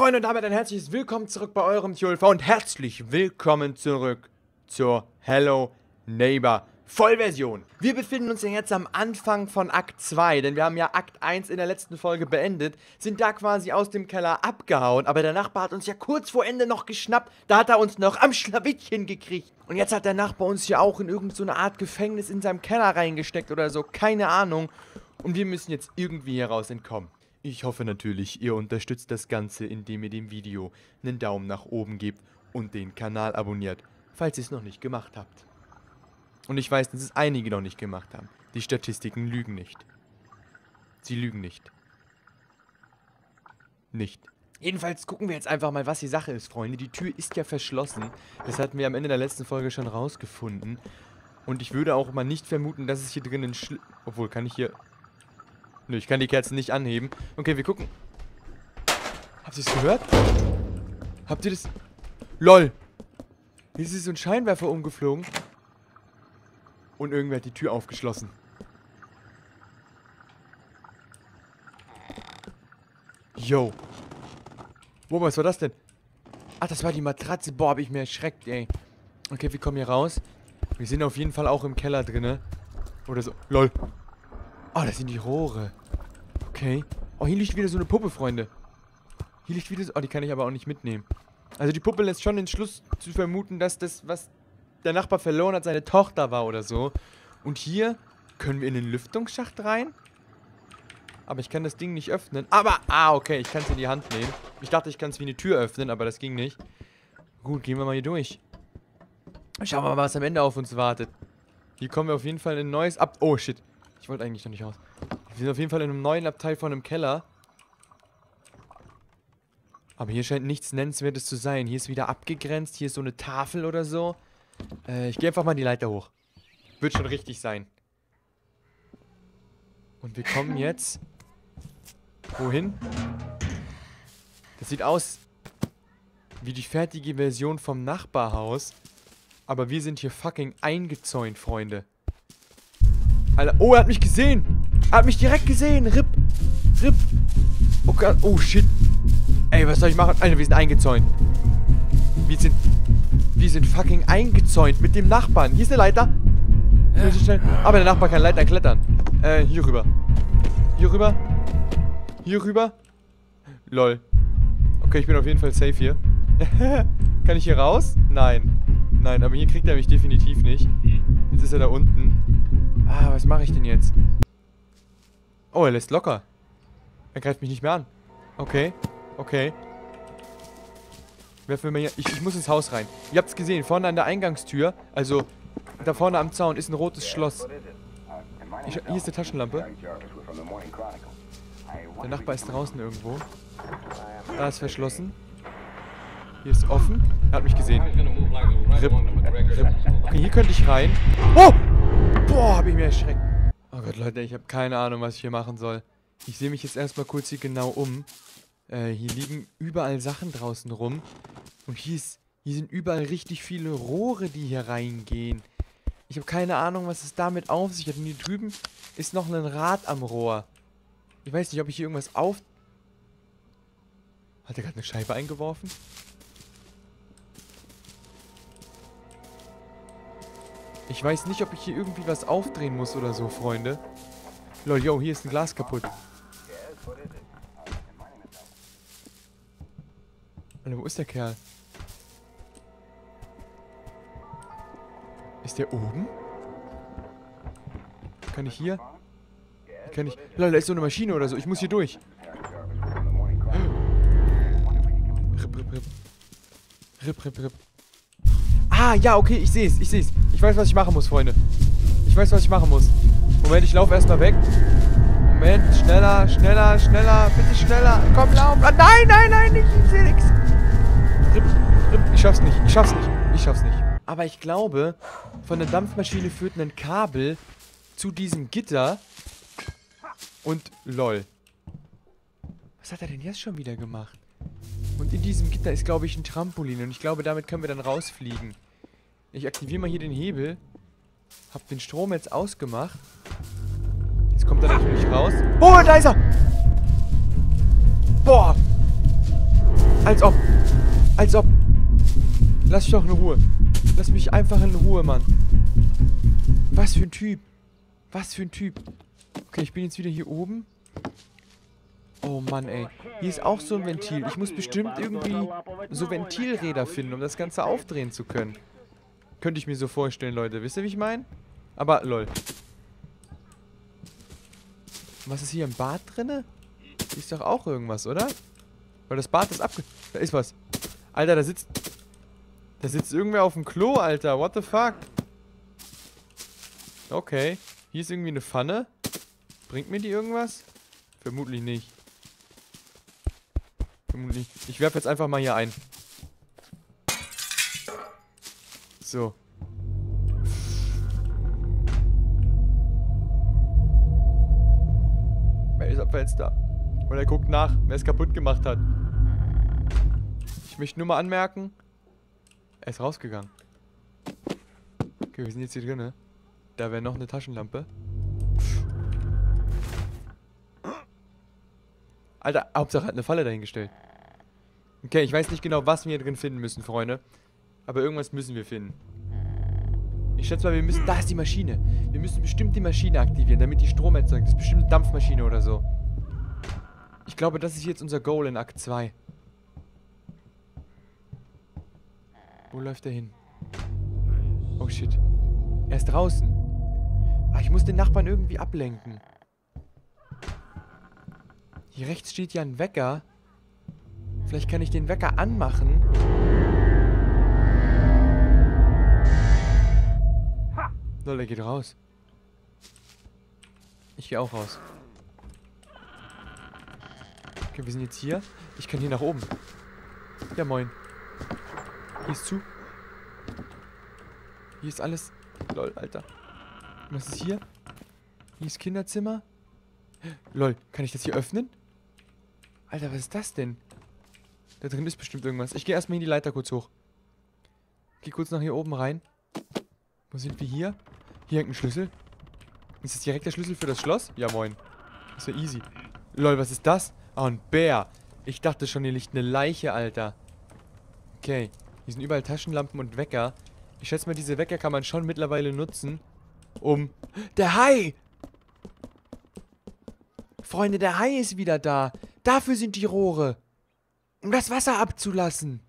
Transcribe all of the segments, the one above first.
Freunde und damit ein herzliches Willkommen zurück bei eurem Tjulfa und herzlich willkommen zurück zur Hello Neighbor Vollversion. Wir befinden uns ja jetzt am Anfang von Akt 2, denn wir haben ja Akt 1 in der letzten Folge beendet, sind da quasi aus dem Keller abgehauen, aber der Nachbar hat uns ja kurz vor Ende noch geschnappt, da hat er uns noch am Schlawittchen gekriegt. Und jetzt hat der Nachbar uns ja auch in irgendeine so Art Gefängnis in seinem Keller reingesteckt oder so, keine Ahnung. Und wir müssen jetzt irgendwie hier raus entkommen. Ich hoffe natürlich, ihr unterstützt das Ganze, indem ihr dem Video einen Daumen nach oben gebt und den Kanal abonniert, falls ihr es noch nicht gemacht habt. Und ich weiß, dass es einige noch nicht gemacht haben. Die Statistiken lügen nicht. Sie lügen nicht. Nicht. Jedenfalls gucken wir jetzt einfach mal, was die Sache ist, Freunde. Die Tür ist ja verschlossen. Das hatten wir am Ende der letzten Folge schon rausgefunden. Und ich würde auch mal nicht vermuten, dass es hier drinnen. Obwohl, kann ich hier... Nö, ich kann die Kerzen nicht anheben. Okay, wir gucken. Habt ihr es gehört? Habt ihr das... LOL! Hier ist so ein Scheinwerfer umgeflogen. Und irgendwer hat die Tür aufgeschlossen. Yo. Wo, was war das denn? Ach, das war die Matratze. Boah, hab ich mir erschreckt, ey. Okay, wir kommen hier raus. Wir sind auf jeden Fall auch im Keller drinne. Oder so. Lol. Oh, das sind die Rohre. Okay. Oh, hier liegt wieder so eine Puppe, Freunde. Hier liegt wieder so... Oh, die kann ich aber auch nicht mitnehmen. Also die Puppe lässt schon den Schluss zu vermuten, dass das, was der Nachbar verloren hat, seine Tochter war oder so. Und hier können wir in den Lüftungsschacht rein. Aber ich kann das Ding nicht öffnen. Aber, ah, okay, ich kann es in die Hand nehmen. Ich dachte, ich kann es wie eine Tür öffnen, aber das ging nicht. Gut, gehen wir mal hier durch. Schauen wir mal, was am Ende auf uns wartet. Hier kommen wir auf jeden Fall in ein neues Ab... Oh, shit. Ich wollte eigentlich noch nicht raus. Wir sind auf jeden Fall in einem neuen Abteil von einem Keller. Aber hier scheint nichts Nennenswertes zu sein. Hier ist wieder abgegrenzt. Hier ist so eine Tafel oder so. Äh, ich gehe einfach mal die Leiter hoch. Wird schon richtig sein. Und wir kommen jetzt... Wohin? Das sieht aus wie die fertige Version vom Nachbarhaus. Aber wir sind hier fucking eingezäunt, Freunde. Alter, oh, er hat mich gesehen. Er hat mich direkt gesehen. Rip. Rip. Oh Gott. Oh, shit. Ey, was soll ich machen? Alter, wir sind eingezäunt. Wir sind wir sind fucking eingezäunt mit dem Nachbarn. Hier ist eine Leiter. Aber der Nachbar kann Leiter klettern. Äh, hier rüber. Hier rüber. Hier rüber. Lol. Okay, ich bin auf jeden Fall safe hier. kann ich hier raus? Nein. Nein, aber hier kriegt er mich definitiv nicht. Jetzt ist er da unten. Mache ich denn jetzt? Oh, er lässt locker. Er greift mich nicht mehr an. Okay. Okay. Werfen wir mal hier. Ich, ich muss ins Haus rein. Ihr habt es gesehen, vorne an der Eingangstür, also da vorne am Zaun ist ein rotes Schloss. Ich, hier ist eine Taschenlampe. Der Nachbar ist draußen irgendwo. Da ist verschlossen. Hier ist offen. Er hat mich gesehen. Rip. Rip. Okay, hier könnte ich rein. Oh! Boah, hab ich mir erschreckt. Oh Gott, Leute, ich habe keine Ahnung, was ich hier machen soll. Ich sehe mich jetzt erstmal kurz hier genau um. Äh, hier liegen überall Sachen draußen rum. Und hier, ist, hier sind überall richtig viele Rohre, die hier reingehen. Ich habe keine Ahnung, was es damit auf sich hat. Und hier drüben ist noch ein Rad am Rohr. Ich weiß nicht, ob ich hier irgendwas auf... Hat er gerade eine Scheibe eingeworfen? Ich weiß nicht, ob ich hier irgendwie was aufdrehen muss oder so, Freunde. Lol, yo, hier ist ein Glas kaputt. Alter, wo ist der Kerl? Ist der oben? Kann ich hier? Kann ich... Lol, da ist so eine Maschine oder so. Ich muss hier durch. Rip, rip, rip. Rip, rip, rip. Ah, ja, okay, ich sehe es, ich sehe es. Ich weiß, was ich machen muss, Freunde. Ich weiß, was ich machen muss. Moment, ich laufe erstmal weg. Moment, schneller, schneller, schneller, bitte schneller. Komm, lauf. Ah, nein, nein, nein, ich, sehe nichts. Rip, rip, ich schaff's nicht, ich schaff's nicht, ich schaff's nicht. Aber ich glaube, von der Dampfmaschine führt ein Kabel zu diesem Gitter. Und lol. Was hat er denn jetzt schon wieder gemacht? Und in diesem Gitter ist, glaube ich, ein Trampolin. Und ich glaube, damit können wir dann rausfliegen. Ich aktiviere mal hier den Hebel. Hab den Strom jetzt ausgemacht. Jetzt kommt er natürlich raus. Oh, da ist er! Boah! Als ob. Als ob. Lass mich doch in Ruhe. Lass mich einfach in Ruhe, Mann. Was für ein Typ. Was für ein Typ. Okay, ich bin jetzt wieder hier oben. Oh Mann, ey. Hier ist auch so ein Ventil. Ich muss bestimmt irgendwie so Ventilräder finden, um das Ganze aufdrehen zu können. Könnte ich mir so vorstellen, Leute. Wisst ihr, wie ich meine? Aber, lol. Was ist hier im Bad drinne? Ist doch auch irgendwas, oder? Weil das Bad ist abge... Da ist was. Alter, da sitzt... Da sitzt irgendwer auf dem Klo, Alter. What the fuck? Okay. Hier ist irgendwie eine Pfanne. Bringt mir die irgendwas? Vermutlich nicht. Vermutlich. Ich werfe jetzt einfach mal hier ein. So. Wer ist am Fenster? Und er guckt nach, wer es kaputt gemacht hat. Ich möchte nur mal anmerken, er ist rausgegangen. Okay, wir sind jetzt hier drin. Da wäre noch eine Taschenlampe. Alter, Hauptsache hat eine Falle dahingestellt. Okay, ich weiß nicht genau, was wir hier drin finden müssen, Freunde. Aber irgendwas müssen wir finden. Ich schätze mal, wir müssen... Da ist die Maschine. Wir müssen bestimmt die Maschine aktivieren, damit die Strom erzeugt. Das ist bestimmt eine Dampfmaschine oder so. Ich glaube, das ist jetzt unser Goal in Akt 2. Wo läuft er hin? Oh shit. Er ist draußen. Ah, ich muss den Nachbarn irgendwie ablenken. Hier rechts steht ja ein Wecker. Vielleicht kann ich den Wecker anmachen. Lol, er geht raus. Ich gehe auch raus. Okay, wir sind jetzt hier. Ich kann hier nach oben. Ja, moin. Hier ist zu. Hier ist alles... Lol, Alter. Was ist hier? Hier ist Kinderzimmer. Lol, kann ich das hier öffnen? Alter, was ist das denn? Da drin ist bestimmt irgendwas. Ich gehe erstmal in die Leiter kurz hoch. Geh kurz nach hier oben rein. Wo sind wir hier? Hier hängt ein Schlüssel. Ist das direkt der Schlüssel für das Schloss? Ja, moin. Ist ja easy. Lol, was ist das? Ah, ein Bär. Ich dachte schon, hier liegt eine Leiche, Alter. Okay. Hier sind überall Taschenlampen und Wecker. Ich schätze mal, diese Wecker kann man schon mittlerweile nutzen, um... Der Hai! Freunde, der Hai ist wieder da. Dafür sind die Rohre. Um das Wasser abzulassen.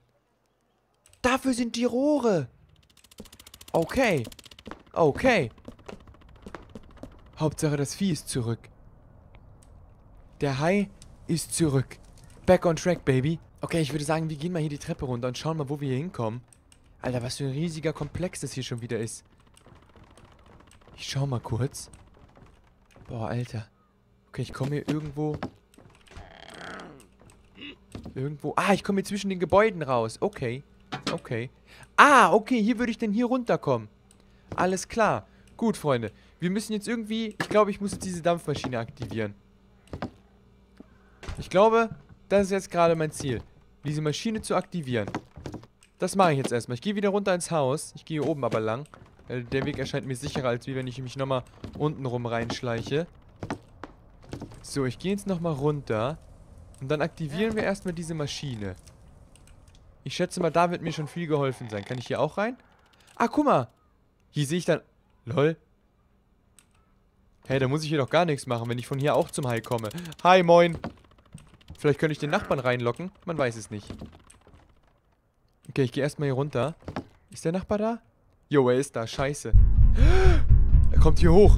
Dafür sind die Rohre. Okay. Okay. Hauptsache, das Vieh ist zurück. Der Hai ist zurück. Back on track, baby. Okay, ich würde sagen, wir gehen mal hier die Treppe runter und schauen mal, wo wir hier hinkommen. Alter, was für ein riesiger Komplex das hier schon wieder ist. Ich schau mal kurz. Boah, Alter. Okay, ich komme hier irgendwo... Irgendwo... Ah, ich komme hier zwischen den Gebäuden raus. Okay. Okay. Ah, okay, hier würde ich denn hier runterkommen. Alles klar. Gut, Freunde. Wir müssen jetzt irgendwie... Ich glaube, ich muss jetzt diese Dampfmaschine aktivieren. Ich glaube, das ist jetzt gerade mein Ziel. Diese Maschine zu aktivieren. Das mache ich jetzt erstmal. Ich gehe wieder runter ins Haus. Ich gehe hier oben aber lang. Der Weg erscheint mir sicherer, als wie wenn ich mich nochmal unten rum reinschleiche. So, ich gehe jetzt nochmal runter. Und dann aktivieren wir erstmal diese Maschine. Ich schätze mal, da wird mir schon viel geholfen sein. Kann ich hier auch rein? Ah, guck mal. Hier sehe ich dann... Lol. Hey, da muss ich hier doch gar nichts machen, wenn ich von hier auch zum Hai komme. Hi, moin. Vielleicht könnte ich den Nachbarn reinlocken. Man weiß es nicht. Okay, ich gehe erstmal hier runter. Ist der Nachbar da? Jo, er ist da. Scheiße. Er kommt hier hoch.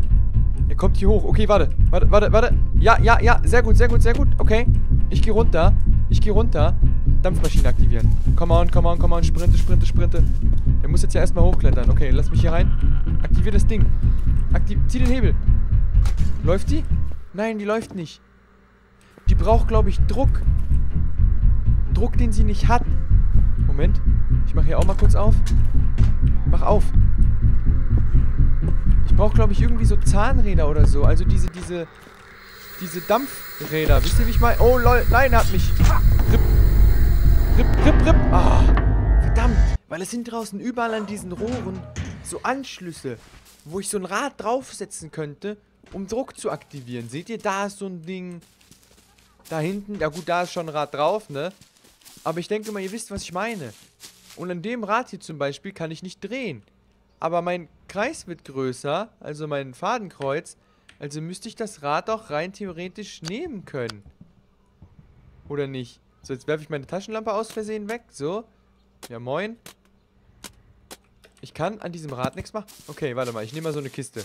Er kommt hier hoch. Okay, warte. Warte, warte, warte. Ja, ja, ja. Sehr gut, sehr gut, sehr gut. Okay. Ich gehe runter. Ich gehe runter. Dampfmaschine aktivieren. Come on, come on, come on. Sprinte, sprinte, sprinte. Muss jetzt ja erstmal hochklettern. Okay, lass mich hier rein. Aktivier das Ding. Aktiv Zieh den Hebel. Läuft die? Nein, die läuft nicht. Die braucht, glaube ich, Druck. Druck, den sie nicht hat. Moment. Ich mache hier auch mal kurz auf. Mach auf. Ich brauche, glaube ich, irgendwie so Zahnräder oder so. Also diese, diese, diese Dampfräder. Wisst ihr, wie ich meine? Oh, lol. Nein, hat mich. Rip. Rip, rip, rip. Ah. Verdammt. Weil es sind draußen überall an diesen Rohren so Anschlüsse, wo ich so ein Rad draufsetzen könnte, um Druck zu aktivieren. Seht ihr, da ist so ein Ding. Da hinten. Ja gut, da ist schon ein Rad drauf, ne? Aber ich denke mal, ihr wisst, was ich meine. Und an dem Rad hier zum Beispiel kann ich nicht drehen. Aber mein Kreis wird größer, also mein Fadenkreuz. Also müsste ich das Rad auch rein theoretisch nehmen können. Oder nicht? So, jetzt werfe ich meine Taschenlampe aus Versehen weg. So. Ja, moin. Ich kann an diesem Rad nichts machen. Okay, warte mal. Ich nehme mal so eine Kiste.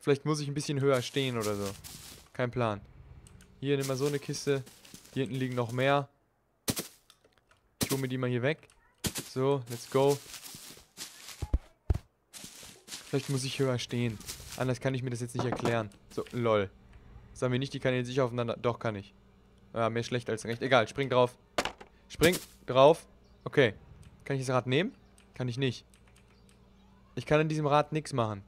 Vielleicht muss ich ein bisschen höher stehen oder so. Kein Plan. Hier, nimm mal so eine Kiste. Hier hinten liegen noch mehr. Ich hole mir die mal hier weg. So, let's go. Vielleicht muss ich höher stehen. Anders kann ich mir das jetzt nicht erklären. So, lol. Sagen wir nicht, die kann jetzt sicher aufeinander... Doch, kann ich. Ja, mehr schlecht als recht. Egal, spring drauf. Spring drauf. Okay. Kann ich das Rad nehmen? Kann ich nicht. Ich kann an diesem Rad nichts machen.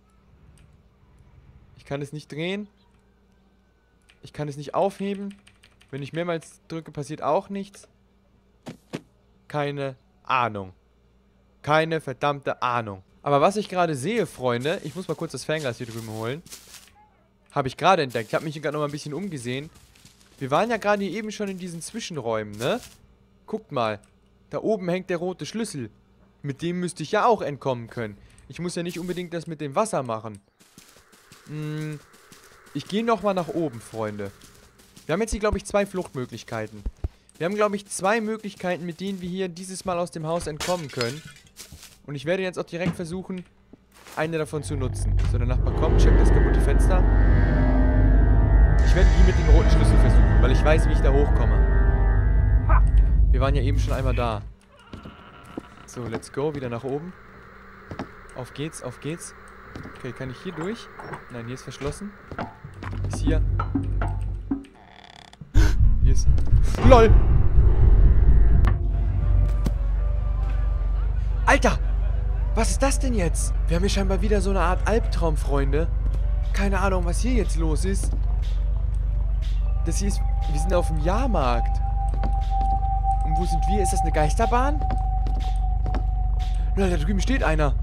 Ich kann es nicht drehen. Ich kann es nicht aufheben. Wenn ich mehrmals drücke, passiert auch nichts. Keine Ahnung. Keine verdammte Ahnung. Aber was ich gerade sehe, Freunde, ich muss mal kurz das Fernglas hier drüben holen. Habe ich gerade entdeckt. Ich habe mich hier gerade noch mal ein bisschen umgesehen. Wir waren ja gerade eben schon in diesen Zwischenräumen, ne? Guckt mal. Da oben hängt der rote Schlüssel. Mit dem müsste ich ja auch entkommen können. Ich muss ja nicht unbedingt das mit dem Wasser machen. Hm, ich gehe nochmal nach oben, Freunde. Wir haben jetzt hier, glaube ich, zwei Fluchtmöglichkeiten. Wir haben, glaube ich, zwei Möglichkeiten, mit denen wir hier dieses Mal aus dem Haus entkommen können. Und ich werde jetzt auch direkt versuchen, eine davon zu nutzen. So, der Nachbar kommt, checkt das kaputte Fenster. Ich werde die mit dem roten Schlüssel versuchen, weil ich weiß, wie ich da hochkomme. Wir waren ja eben schon einmal da. So, let's go. Wieder nach oben. Auf geht's, auf geht's. Okay, kann ich hier durch? Nein, hier ist verschlossen. Ist hier. Hier ist... LOL! Alter! Was ist das denn jetzt? Wir haben hier scheinbar wieder so eine Art Albtraum, Freunde. Keine Ahnung, was hier jetzt los ist. Das hier ist... Wir sind auf dem Jahrmarkt. Und wo sind wir? Ist das eine Geisterbahn? Lol, da drüben steht einer.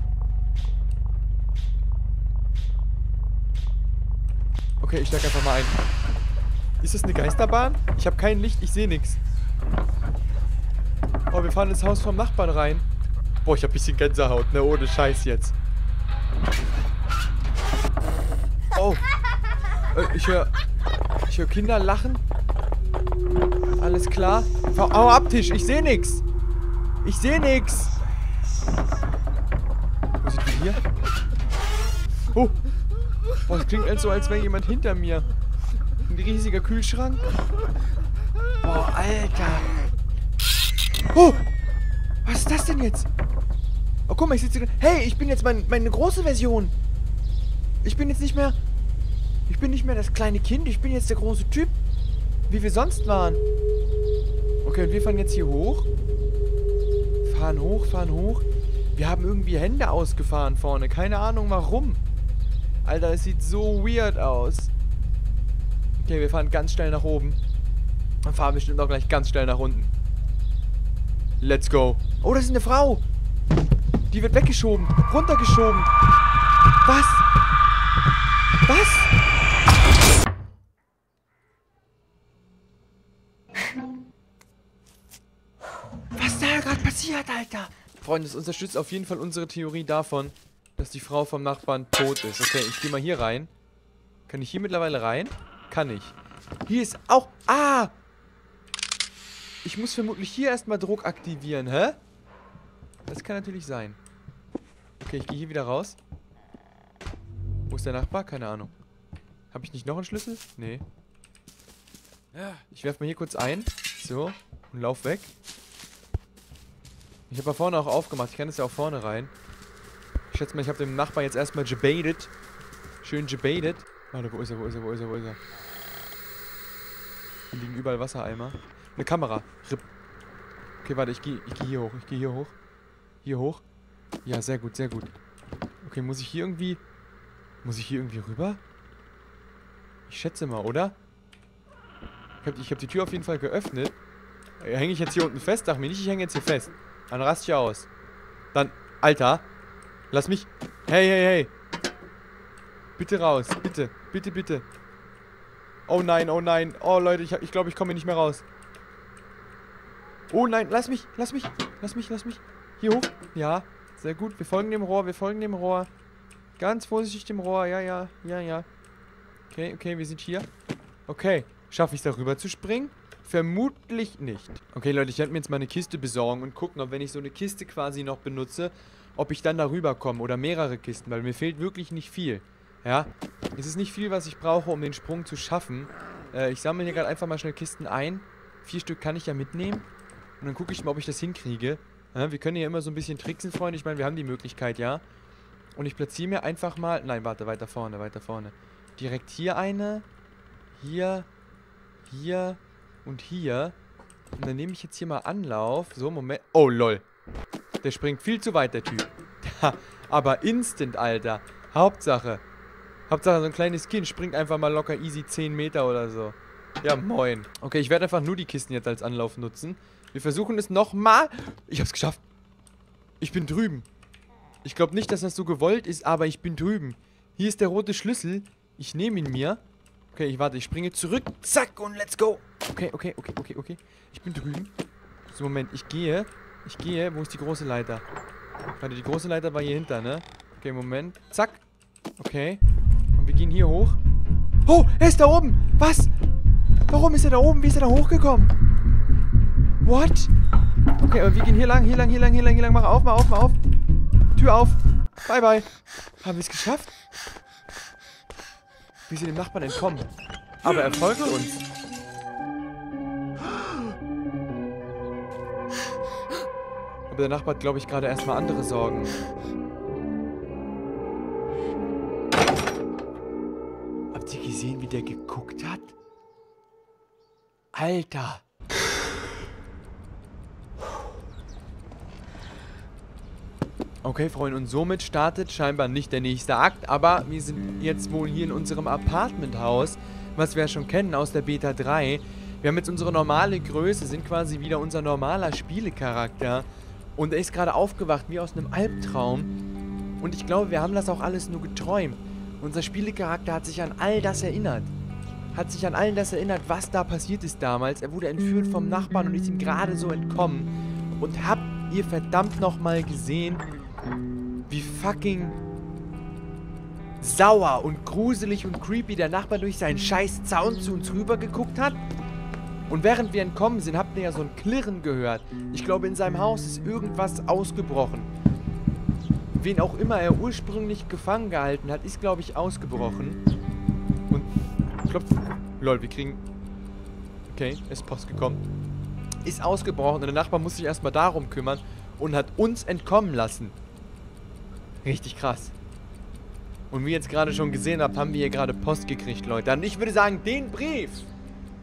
Okay, ich steig einfach mal ein. Ist das eine Geisterbahn? Ich habe kein Licht, ich sehe nichts. Oh, wir fahren ins Haus vom Nachbarn rein. Boah, ich habe ein bisschen Gänsehaut, ne? Ohne Scheiß jetzt. Oh. Äh, ich höre... Ich höre Kinder lachen. Alles klar. Hau ab, Tisch. Ich sehe nichts. Ich sehe nichts. Wo sind wir hier? Boah, das klingt so, als wäre jemand hinter mir. Ein riesiger Kühlschrank. Boah, Alter. Oh. Was ist das denn jetzt? Oh, guck mal, ich sitze... Hey, ich bin jetzt mein, meine große Version. Ich bin jetzt nicht mehr... Ich bin nicht mehr das kleine Kind. Ich bin jetzt der große Typ. Wie wir sonst waren. Okay, und wir fahren jetzt hier hoch. Fahren hoch, fahren hoch. Wir haben irgendwie Hände ausgefahren vorne. Keine Ahnung warum. Alter, es sieht so weird aus. Okay, wir fahren ganz schnell nach oben. Und fahren bestimmt auch gleich ganz schnell nach unten. Let's go. Oh, das ist eine Frau. Die wird weggeschoben. Runtergeschoben. Was? Was? passiert, Alter? Freunde, das unterstützt auf jeden Fall unsere Theorie davon, dass die Frau vom Nachbarn tot ist. Okay, ich gehe mal hier rein. Kann ich hier mittlerweile rein? Kann ich. Hier ist auch... Ah! Ich muss vermutlich hier erstmal Druck aktivieren, hä? Das kann natürlich sein. Okay, ich gehe hier wieder raus. Wo ist der Nachbar? Keine Ahnung. Habe ich nicht noch einen Schlüssel? Nee. Ich werfe mal hier kurz ein. So. Und lauf weg. Ich habe da vorne auch aufgemacht. Ich kann das ja auch vorne rein. Schätze mal, ich habe dem Nachbar jetzt erstmal gebaitet. Schön gebaitet. Warte, wo ist er, wo ist er, wo ist er, wo ist er? Hier liegen überall Wassereimer. Eine Kamera. Rip. Okay, warte, ich gehe ich geh hier hoch. Ich gehe hier hoch. Hier hoch. Ja, sehr gut, sehr gut. Okay, muss ich hier irgendwie... Muss ich hier irgendwie rüber? Ich schätze mal, oder? Ich habe hab die Tür auf jeden Fall geöffnet. Hänge ich jetzt hier unten fest? Sag mir nicht, ich hänge jetzt hier fest. Dann rast ich aus. Dann, Alter. Lass mich. Hey, hey, hey. Bitte raus. Bitte. Bitte, bitte. Oh nein, oh nein. Oh Leute, ich, ich glaube, ich komme nicht mehr raus. Oh nein, lass mich, lass mich, lass mich, lass mich. Hier hoch. Ja, sehr gut. Wir folgen dem Rohr, wir folgen dem Rohr. Ganz vorsichtig dem Rohr. Ja, ja, ja, ja. Okay, okay, wir sind hier. Okay, schaffe ich es darüber zu springen? Vermutlich nicht. Okay, Leute, ich werde mir jetzt mal eine Kiste besorgen und gucken, ob wenn ich so eine Kiste quasi noch benutze, ob ich dann darüber komme oder mehrere Kisten, weil mir fehlt wirklich nicht viel. Ja, es ist nicht viel, was ich brauche, um den Sprung zu schaffen. Äh, ich sammle hier gerade einfach mal schnell Kisten ein. Vier Stück kann ich ja mitnehmen. Und dann gucke ich mal, ob ich das hinkriege. Ja, wir können ja immer so ein bisschen tricksen, Freunde. Ich meine, wir haben die Möglichkeit, ja. Und ich platziere mir einfach mal... Nein, warte, weiter vorne, weiter vorne. Direkt hier eine. Hier. Hier. Und hier. Und dann nehme ich jetzt hier mal Anlauf. So, Moment. Oh, lol. Der springt viel zu weit, der Typ. Aber instant, Alter. Hauptsache. Hauptsache, so ein kleines Kind springt einfach mal locker easy 10 Meter oder so. Ja, moin. Okay, ich werde einfach nur die Kisten jetzt als Anlauf nutzen. Wir versuchen es nochmal. Ich hab's geschafft. Ich bin drüben. Ich glaube nicht, dass das so gewollt ist, aber ich bin drüben. Hier ist der rote Schlüssel. Ich nehme ihn mir. Okay, ich warte. Ich springe zurück. Zack und let's go. Okay, okay, okay, okay, okay. Ich bin drüben. So, Moment. Ich gehe. Ich gehe. Wo ist die große Leiter? Warte, die große Leiter war hier hinter, ne? Okay, Moment. Zack. Okay. Und wir gehen hier hoch. Oh, er ist da oben. Was? Warum ist er da oben? Wie ist er da hochgekommen? What? Okay, aber wir gehen hier lang, hier lang, hier lang, hier lang, hier lang. Mach auf, mach auf, mach auf. Tür auf. Bye, bye. Haben wir es geschafft? Wir sind dem Nachbarn entkommen. Aber er folgt uns. Der Nachbar hat, glaube ich, gerade erstmal andere Sorgen. Habt ihr gesehen, wie der geguckt hat? Alter. Okay, Freunde, und somit startet scheinbar nicht der nächste Akt, aber wir sind jetzt wohl hier in unserem Apartmenthaus, was wir ja schon kennen aus der Beta 3. Wir haben jetzt unsere normale Größe, sind quasi wieder unser normaler Spielecharakter. Und er ist gerade aufgewacht, wie aus einem Albtraum. Und ich glaube, wir haben das auch alles nur geträumt. Unser Spielecharakter hat sich an all das erinnert. Hat sich an all das erinnert, was da passiert ist damals. Er wurde entführt vom Nachbarn und ist ihm gerade so entkommen. Und habt ihr verdammt nochmal gesehen, wie fucking sauer und gruselig und creepy der Nachbar durch seinen scheiß Zaun zu uns rüber geguckt hat. Und während wir entkommen sind, habt ihr ja so ein Klirren gehört. Ich glaube, in seinem Haus ist irgendwas ausgebrochen. Wen auch immer er ursprünglich gefangen gehalten hat, ist, glaube ich, ausgebrochen. Und klopft... Lol, wir kriegen... Okay, ist Post gekommen. Ist ausgebrochen und der Nachbar muss sich erstmal darum kümmern und hat uns entkommen lassen. Richtig krass. Und wie ihr jetzt gerade schon gesehen habt, haben wir hier gerade Post gekriegt, Leute. Und ich würde sagen, den Brief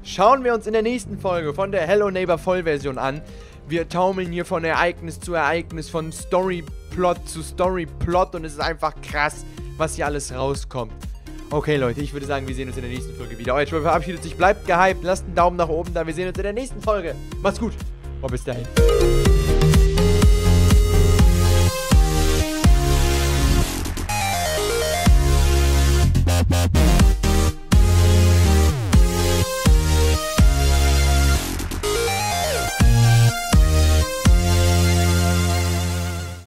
schauen wir uns in der nächsten Folge von der Hello Neighbor Vollversion an. Wir taumeln hier von Ereignis zu Ereignis, von Storyplot zu Storyplot und es ist einfach krass, was hier alles rauskommt. Okay, Leute, ich würde sagen, wir sehen uns in der nächsten Folge wieder. Euer Troll verabschiedet sich, bleibt gehypt, lasst einen Daumen nach oben da. Wir sehen uns in der nächsten Folge. Macht's gut und bis dahin. Bye.